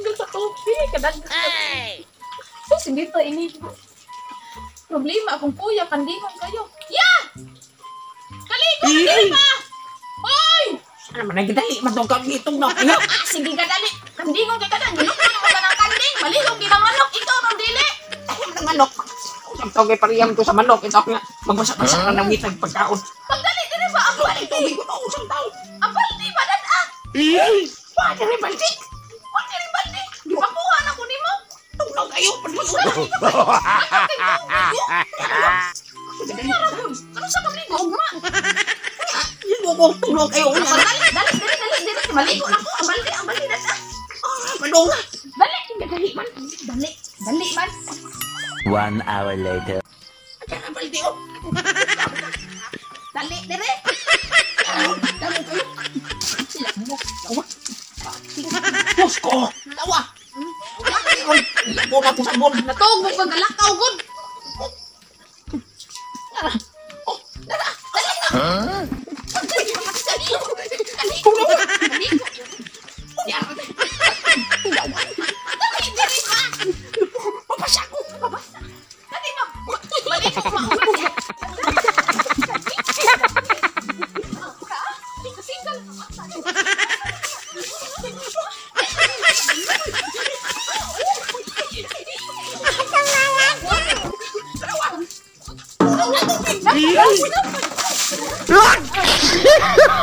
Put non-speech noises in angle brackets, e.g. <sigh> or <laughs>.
tubig. Kadag. So, si Dito, ini. Problema akong kuya, kandingon kayo. Ya! Kaliko, dali pa! Hoy! Ano man nagdali matungkag itong na kaya. Sige ka dali. Kandingon kay kadang. Ginukman mo ka ng kanding. Malihog ginang manok. Ikaw nang dili. Ay, ng manok. Ang tawag pariyam ko sa manok. Ito nga, magbasa-basa ka ng witag pagkaon. Pagdali, dili ba? Ang Ay, baldi. tubig ko na usang tao. Ang baldi ba, dad? Ah! Pwede rin baltik. Kayo. Paragon. Ano sa pagligo? Ugma. Yan mo ko. Tugnaw kayo. Dali, dali, dali, dali, dali. Maligo na ko. Baldi, dad. Ah! Ah, Manong. Dali, dali man. Dali, <laughs> dali man. One hour later. Kaya balti oh. Dali, dali. Dalo kayo. Sila mo na akong ibon. Natugmog kag lakaw gud. Tara. Oh, tara. Dali na. Ha? Papasya ko! Papasya! Dali ma! Balik ko! Ih! <laughs>